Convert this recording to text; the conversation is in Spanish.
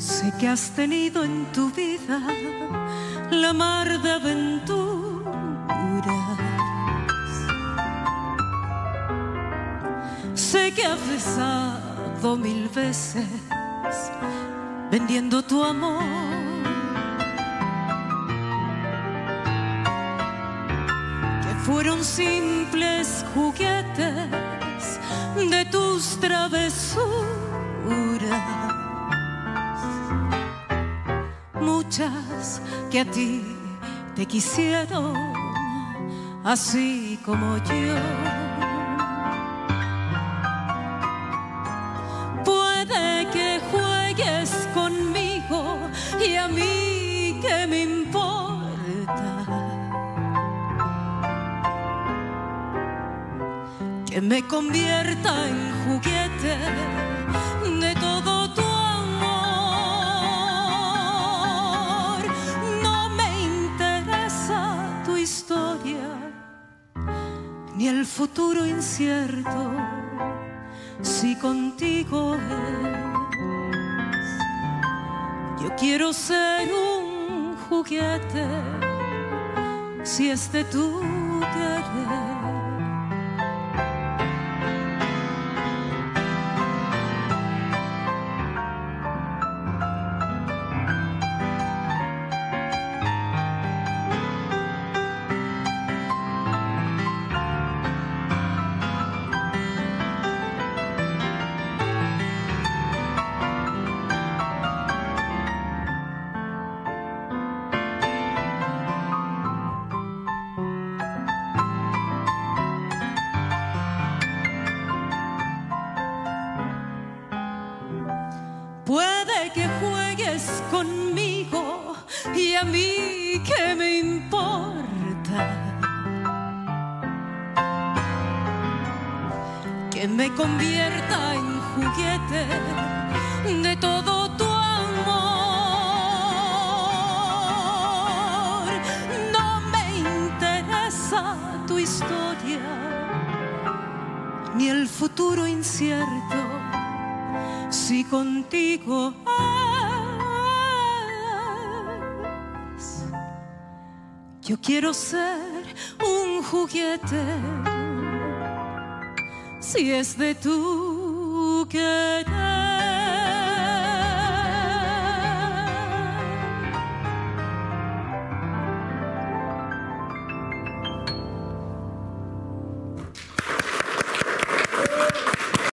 Sé que has tenido en tu vida la mar de aventuras. Sé que has besado mil veces vendiendo tu amor. Que fueron simples juguetes de tus travesuras. Muchas que a ti te quisieron, así como yo. Puede que juegues conmigo y a mí que me importa. Que me convierta en juguete ni el futuro incierto si contigo es. Yo quiero ser un juguete si es de tu. Que juegues conmigo y a mí que me importa. Que me convierta en juguete de todo tu amor. No me interesa tu historia ni el futuro incierto si contigo es. Yo quiero ser un juguete si es de tu querer.